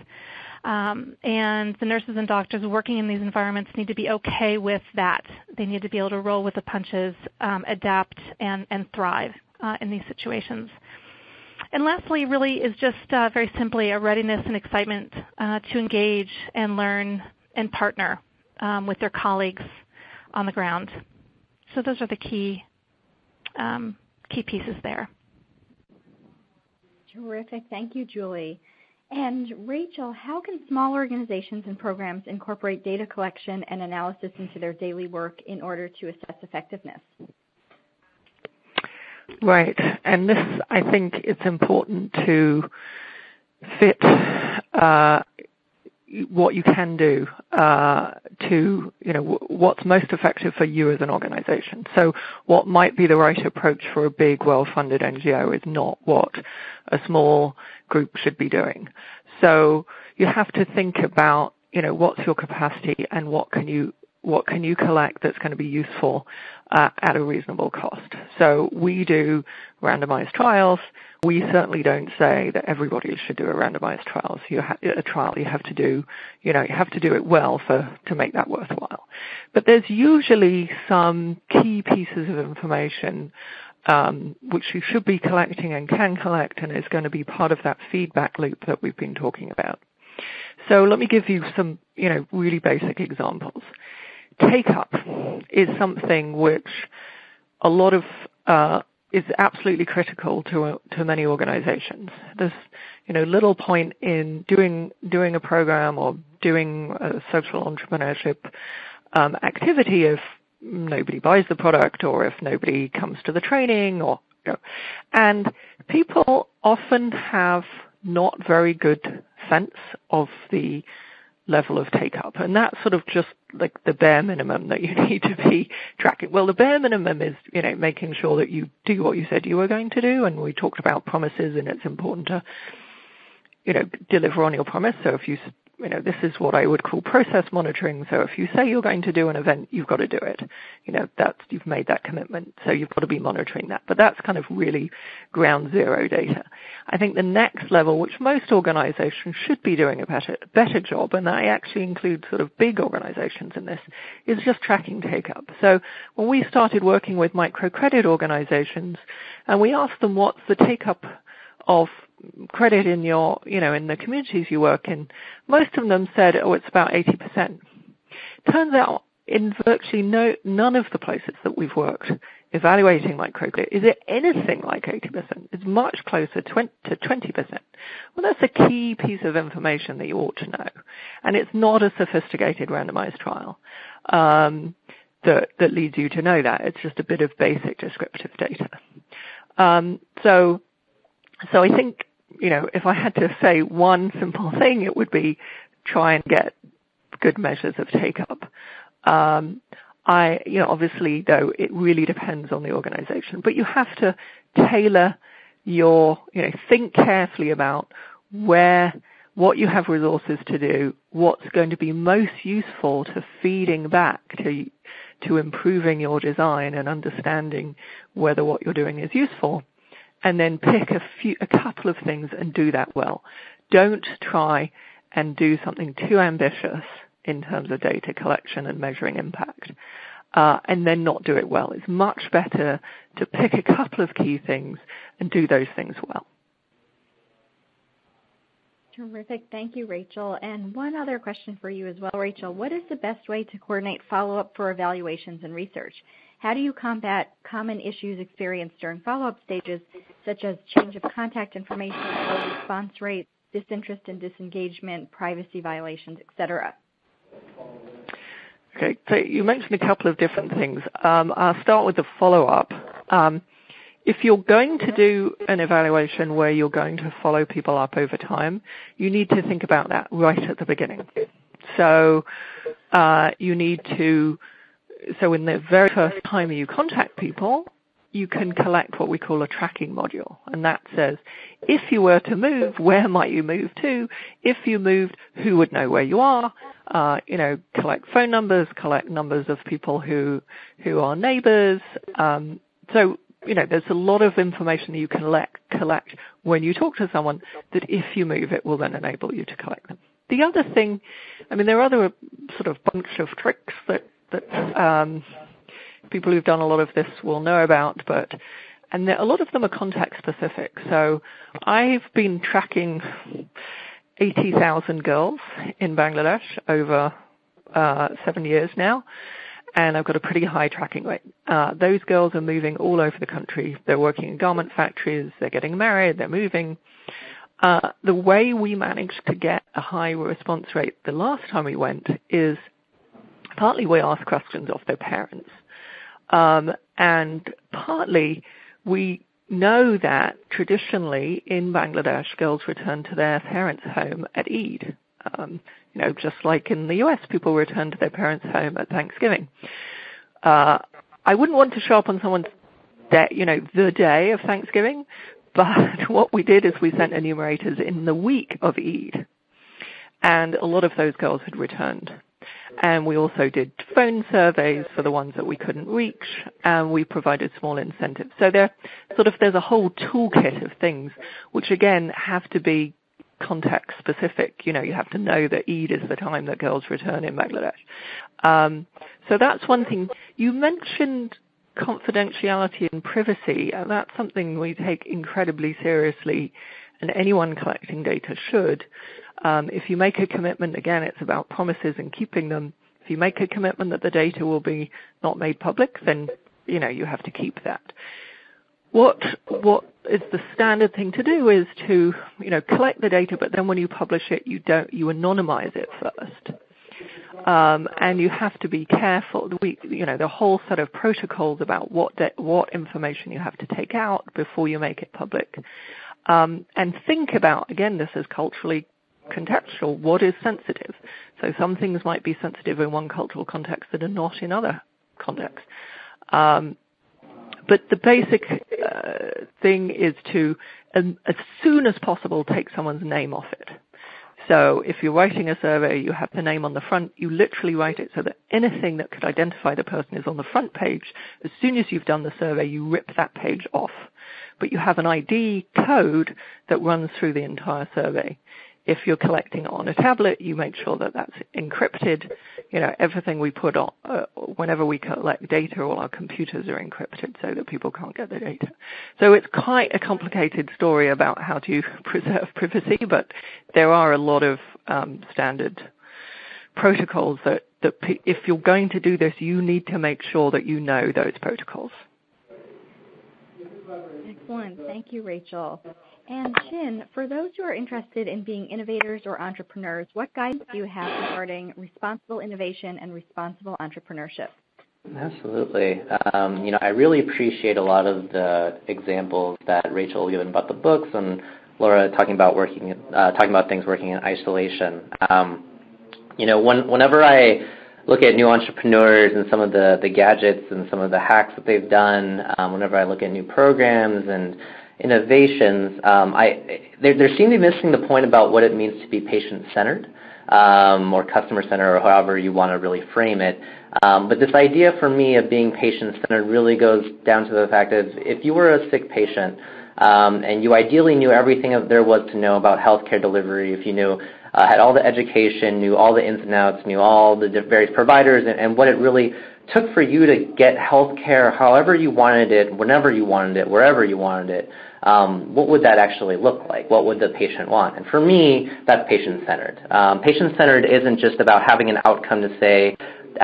Um, and the nurses and doctors working in these environments need to be okay with that. They need to be able to roll with the punches, um, adapt, and, and thrive uh, in these situations. And lastly, really is just uh, very simply a readiness and excitement uh, to engage and learn and partner um, with their colleagues on the ground. So those are the key um, key pieces there. Terrific. Thank you, Julie. And Rachel, how can small organizations and programs incorporate data collection and analysis into their daily work in order to assess effectiveness? Right. And this, I think it's important to fit uh, what you can do uh, to, you know, w- what's most effective for you as an organization. So what might be the right approach for a big, well-funded NGO is not what a small group should be doing. So you have to think about, you know, what's your capacity and what can you what can you collect that's going to be useful uh, at a reasonable cost. So we do randomized trials. We certainly don't say that everybody should do a randomized trial. So ha- a trial you have to do, you know, you have to do it well for to make that worthwhile. But there's usually some key pieces of information um, which you should be collecting and can collect, and is going to be part of that feedback loop that we've been talking about. So let me give you some, you know, really basic examples take up is something which a lot of uh, is absolutely critical to to many organizations. There's you know little point in doing doing a program or doing a social entrepreneurship um, activity if nobody buys the product or if nobody comes to the training or you know. and people often have not very good sense of the level of take up. And that's sort of just like the bare minimum that you [laughs] need to be tracking. Well, the bare minimum is, you know, making sure that you do what you said you were going to do. And we talked about promises and it's important to, you know, deliver on your promise. So if you you know, this is what I would call process monitoring. So if you say you're going to do an event, you've got to do it. You know, that's, you've made that commitment. So you've got to be monitoring that. But that's kind of really ground zero data. I think the next level, which most organizations should be doing a better, better job, and I actually include sort of big organizations in this, is just tracking take up. So when we started working with microcredit organizations, and we asked them what's the take up of credit in your, you know, in the communities you work in, most of them said, oh, it's about 80%. Turns out in virtually no, none of the places that we've worked evaluating microcredit is it anything like 80%. It's much closer to 20%. Well, that's a key piece of information that you ought to know. And it's not a sophisticated randomized trial um, that, that leads you to know that. It's just a bit of basic descriptive data. Um, so, so I think you know, if I had to say one simple [laughs] thing, it would be try and get good measures of take up. Um, I, you know, obviously though, it really depends on the organization, but you have to tailor your, you know, think carefully about where, what you have resources to do, what's going to be most useful to feeding back to, to improving your design and understanding whether what you're doing is useful and then pick a few, a couple of things and do that well. Don't try and do something too ambitious in terms of data collection and measuring impact, uh, and then not do it well. It's much better to pick a couple of key things and do those things well. Terrific. Thank you, Rachel. And one other question for you as well, Rachel. What is the best way to coordinate follow-up for evaluations and research? How do you combat common issues experienced during follow-up stages, such as change of contact information, low response rates, disinterest and disengagement, privacy violations, etc.? Okay, so you mentioned a couple of different things. Um, I'll start with the follow-up. Um, if you're going to do an evaluation where you're going to follow people up over time, you need to think about that right at the beginning. So uh, you need to so in the very first time you contact people, you can collect what we call a tracking module. And that says, if you were to move, where might you move to? If you moved, who would know where you are? uh, you know, collect phone numbers, collect numbers of people who who are neighbors. Um, so you know, there's a lot of information you can collect, collect when you talk to someone that if you move, it will then enable you to collect them. The other thing, I mean, there are other sort of bunch of tricks that that um, people who've done a lot of this will know about, but and a lot of them are context specific. So I've been tracking 80,000 girls in Bangladesh over uh, seven years now, and I've got a pretty high tracking rate. Uh, those girls are moving all over the country. They're working in garment factories, they're getting married, they're moving. Uh, the way we managed to get a high response rate the last time we went is partly we ask questions of their parents, um, and partly we know that traditionally in Bangladesh, girls return to their parents' home at Eid. Um, you know, just like in the U.S., people return to their parents' home at Thanksgiving. Uh, I wouldn't want to show up on someone's day, you know, the day of Thanksgiving, [laughs] but what we did is we sent enumerators in the week of Eid, and a lot of those girls had returned. And we also did phone surveys for the ones that we couldn't reach, and we provided small incentives. So there, sort of, there's a whole toolkit of things, which again have to be context specific. You know, you have to know that Eid is the time that girls return in Bangladesh. Um, so that's one thing. You mentioned confidentiality and privacy, and that's something we take incredibly seriously, and anyone collecting data should. Um, if you make a commitment, again, it's about promises and keeping them. If you make a commitment that the data will be not made public, then you know you have to keep that. What what is the standard thing to do is to you know collect the data, but then when you publish it, you don't you anonymize it first. Um, and you have to be careful. We, you know, the whole set of protocols about what de- what information you have to take out before you make it public, um, and think about again. This is culturally contextual. What is sensitive? So some things might be sensitive in one cultural context that are not in other contexts. Um, but the basic uh, thing is to, um, as soon as possible, take someone's name off it. So if you're writing a survey, you have the name on the front. You literally write it so that anything that could identify the person is on the front page. As soon as you've done the survey, you rip that page off. But you have an ID code that runs through the entire survey. If you're collecting it on a tablet, you make sure that that's encrypted. You know, everything we put on, uh, whenever we collect data, all our computers are encrypted so that people can't get the data. So it's quite a complicated story about how to [laughs] preserve privacy, but there are a lot of um, standard protocols that, that if you're going to do this, you need to make sure that you know those protocols. Excellent. Thank you, Rachel. And Shin, for those who are interested in being innovators or entrepreneurs, what guidance do you have regarding responsible innovation and responsible entrepreneurship? Absolutely. Um, you know, I really appreciate a lot of the examples that Rachel given about the books and Laura talking about working, uh, talking about things working in isolation. Um, you know, when, whenever I look at new entrepreneurs and some of the, the gadgets and some of the hacks that they've done, um, whenever I look at new programs and innovations, um, I, there, there seem to be missing the point about what it means to be patient-centered um, or customer-centered or however you want to really frame it. Um, but this idea for me of being patient-centered really goes down to the fact that if you were a sick patient um, and you ideally knew everything there was to know about healthcare delivery, if you knew uh, had all the education, knew all the ins and outs, knew all the various providers, and, and what it really took for you to get health care however you wanted it, whenever you wanted it, wherever you wanted it, um, what would that actually look like? What would the patient want? And for me, that's patient-centered. Um, patient-centered isn't just about having an outcome to say,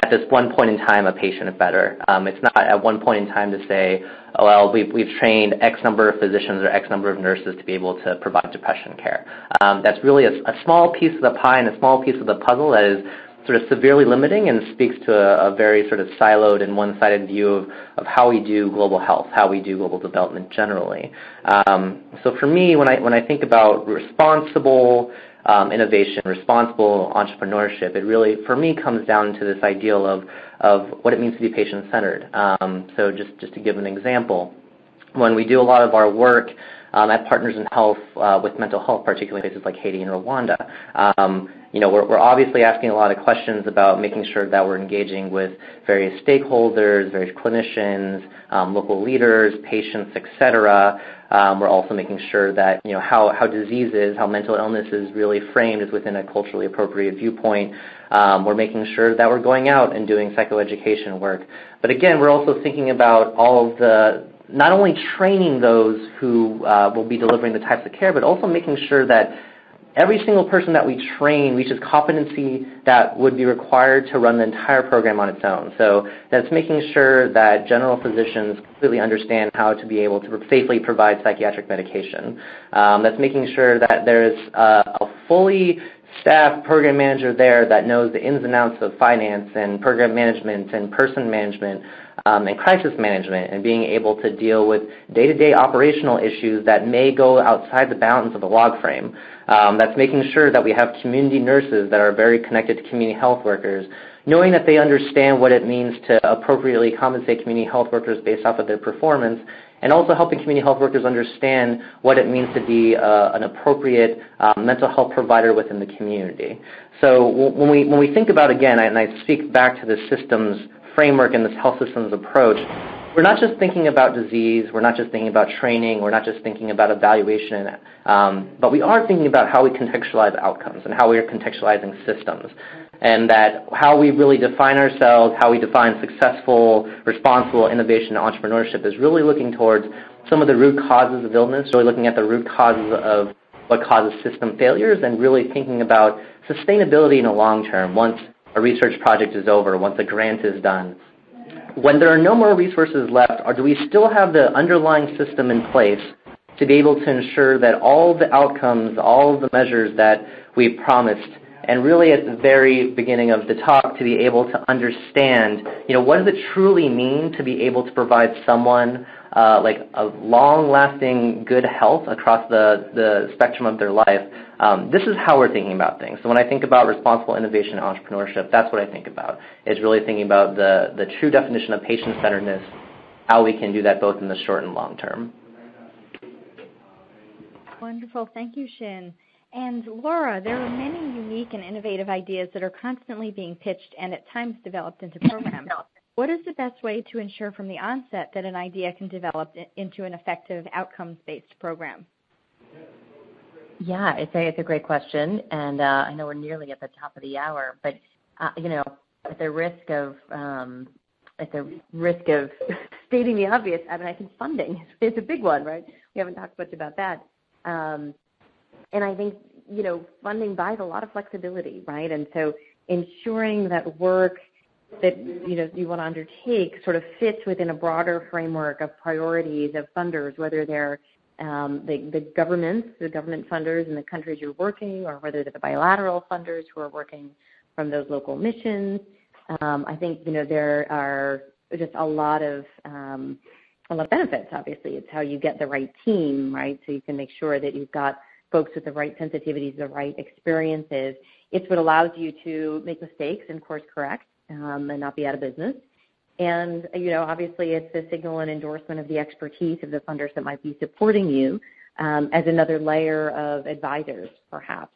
at this one point in time, a patient is better. Um, it's not at one point in time to say, oh, well, we've, we've trained X number of physicians or X number of nurses to be able to provide depression care. Um, that's really a, a small piece of the pie and a small piece of the puzzle that is sort of severely limiting and speaks to a, a very sort of siloed and one-sided view of, of how we do global health, how we do global development generally. Um, so for me, when I, when I think about responsible um, innovation, responsible entrepreneurship, it really, for me, comes down to this ideal of, of what it means to be patient-centered. Um, so just, just to give an example, when we do a lot of our work um, at Partners in Health uh, with mental health, particularly in places like Haiti and Rwanda. Um, you know, we're, we're obviously asking a lot of questions about making sure that we're engaging with various stakeholders, various clinicians, um, local leaders, patients, etc. Um, we're also making sure that you know how, how diseases, how mental illness is really framed is within a culturally appropriate viewpoint. Um, we're making sure that we're going out and doing psychoeducation work. But again, we're also thinking about all of the not only training those who uh, will be delivering the types of care, but also making sure that every single person that we train reaches competency that would be required to run the entire program on its own. So that's making sure that general physicians completely understand how to be able to safely provide psychiatric medication. Um, that's making sure that there's a, a fully staff program manager there that knows the ins and outs of finance and program management and person management um, and crisis management and being able to deal with day-to-day operational issues that may go outside the bounds of the log frame. Um, that's making sure that we have community nurses that are very connected to community health workers, knowing that they understand what it means to appropriately compensate community health workers based off of their performance, and also helping community health workers understand what it means to be uh, an appropriate um, mental health provider within the community. So when we, when we think about, again, and I speak back to the systems framework and this health systems approach, we're not just thinking about disease, we're not just thinking about training, we're not just thinking about evaluation, um, but we are thinking about how we contextualize outcomes and how we are contextualizing systems. And that how we really define ourselves, how we define successful, responsible innovation and entrepreneurship is really looking towards some of the root causes of illness, really looking at the root causes of what causes system failures and really thinking about sustainability in the long term once a research project is over, once a grant is done. When there are no more resources left, or do we still have the underlying system in place to be able to ensure that all the outcomes, all the measures that we promised, and really at the very beginning of the talk to be able to understand, you know, what does it truly mean to be able to provide someone uh, like a long-lasting good health across the, the spectrum of their life, um, this is how we're thinking about things. So when I think about responsible innovation and entrepreneurship, that's what I think about. Is really thinking about the, the true definition of patient-centeredness, how we can do that both in the short and long term. Wonderful. Thank you, Shin. And Laura, there are many unique and innovative ideas that are constantly being pitched and at times developed into programs. What is the best way to ensure from the onset that an idea can develop into an effective outcomes-based program? Yeah, it's a, it's a great question, and uh, I know we're nearly at the top of the hour, but uh, you know, at the risk of um, at the risk of [laughs] stating the obvious, I mean, I think funding is a big one, right? We haven't talked much about that, um, and I think you know, funding buys a lot of flexibility, right? And so ensuring that work that you know you want to undertake sort of fits within a broader framework of priorities of funders, whether they're um, the, the governments, the government funders in the countries you're working, or whether they're the bilateral funders who are working from those local missions. Um, I think you know there are just a lot of um, a lot of benefits. Obviously, it's how you get the right team, right? So you can make sure that you've got folks with the right sensitivities, the right experiences. It's what allows you to make mistakes and course correct um, and not be out of business. And you know, obviously, it's a signal and endorsement of the expertise of the funders that might be supporting you um, as another layer of advisors, perhaps.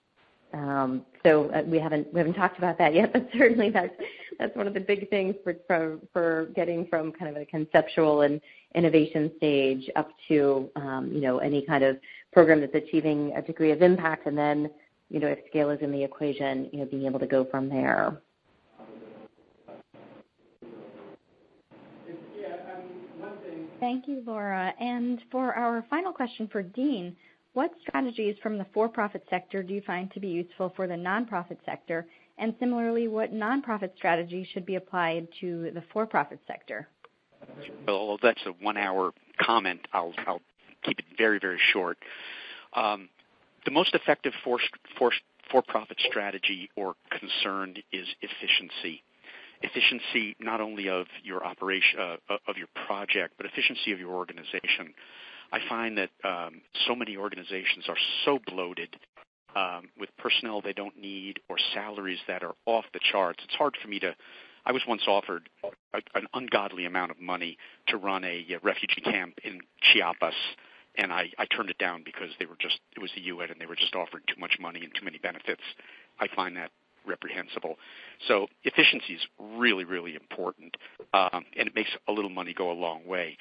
Um, so uh, we haven't we haven't talked about that yet, [laughs] but certainly that's that's one of the big things for for, for getting from kind of a conceptual and innovation stage up to um, you know any kind of program that's achieving a degree of impact, and then you know if scale is in the equation, you know being able to go from there. Thank you, Laura. And for our final question for Dean, what strategies from the for-profit sector do you find to be useful for the nonprofit sector? And similarly, what nonprofit strategies should be applied to the for-profit sector? Well, that's a one-hour comment. I'll, keep it very, very short. Um, the most effective for, for, for-profit strategy or concern is efficiency efficiency not only of your operation uh, of your project, but efficiency of your organization. I find that um, so many organizations are so bloated um, with personnel they don't need or salaries that are off the charts. It's hard for me to. I was once offered a, an ungodly amount of money to run a, a refugee camp in Chiapas, and I, I turned it down because they were just it was the UN and they were just offering too much money and too many benefits. I find that reprehensible. So efficiency is really, really important, um, and it makes a little money go a long way.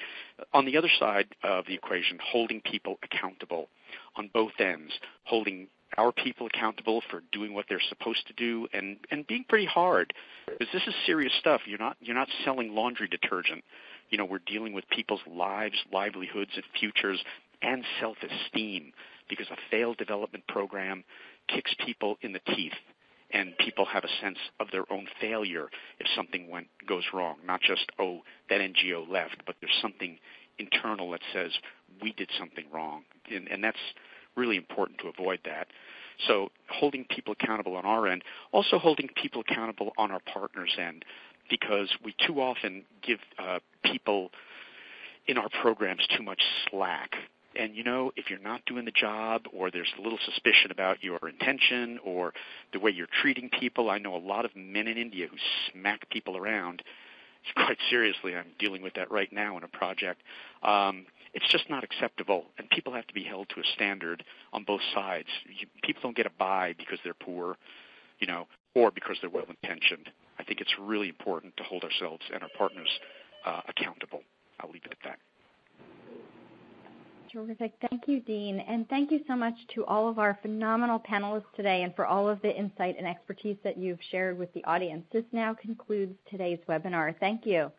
On the other side of the equation, holding people accountable. On both ends, holding our people accountable for doing what they're supposed to do and and being pretty hard. Because this is serious stuff. You're not you're not selling laundry detergent. You know we're dealing with people's lives livelihoods and futures and self-esteem because a failed development program kicks people in the teeth and people have a sense of their own failure if something went goes wrong not just oh that NGO left but there's something internal that says we did something wrong and, and that's really important to avoid that. So holding people accountable on our end, also holding people accountable on our partners' end, because we too often give uh, people in our programs too much slack. And you know, if you're not doing the job, or there's a little suspicion about your intention or the way you're treating people, I know a lot of men in India who smack people around. [laughs] Quite seriously, I'm dealing with that right now in a project. Um, it's just not acceptable, and people have to be held to a standard on both sides. You, people don't get a buy because they're poor, you know, or because they're well intentioned. I think it's really important to hold ourselves and our partners uh, accountable. I'll leave it at that. Terrific. Thank you, Dean. And thank you so much to all of our phenomenal panelists today and for all of the insight and expertise that you've shared with the audience. This now concludes today's webinar. Thank you.